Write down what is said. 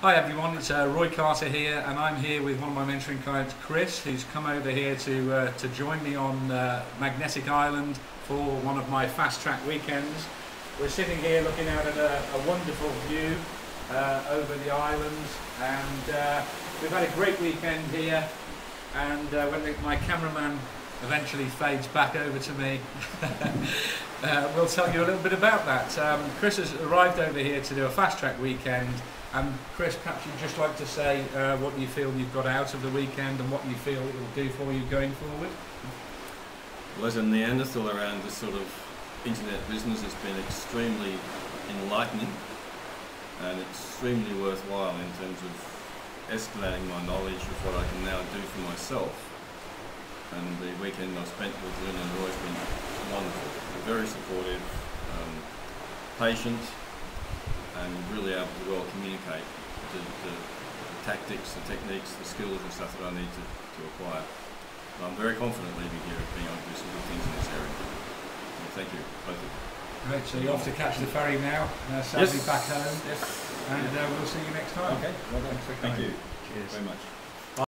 Hi everyone, it's uh, Roy Carter here, and I'm here with one of my mentoring clients, Chris, who's come over here to uh, to join me on uh, Magnetic Island for one of my fast track weekends. We're sitting here looking out at a, a wonderful view uh, over the islands, and uh, we've had a great weekend here. And uh, when my cameraman eventually fades back over to me, uh, we'll tell you a little bit about that. Um, Chris has arrived over here to do a fast track weekend. And Chris, perhaps you'd just like to say uh, what you feel you've got out of the weekend and what you feel it will do for you going forward. Well, as a Neanderthal around this sort of internet business, it's been extremely enlightening and extremely worthwhile in terms of escalating my knowledge of what I can now do for myself. And the weekend I spent with Roy has been wonderful, very supportive, um, patient, and really able to well communicate the, the, the, tactics, the techniques, the skills and stuff that I need to, to acquire. And I'm very confident leaving here being able to do some good things in this area. And thank you, both of you. Great, so you're off to catch the ferry now, uh, sadly yes. back home, yes. and uh, we'll see you next time. Okay, well done. Thank you. Cheers. very much.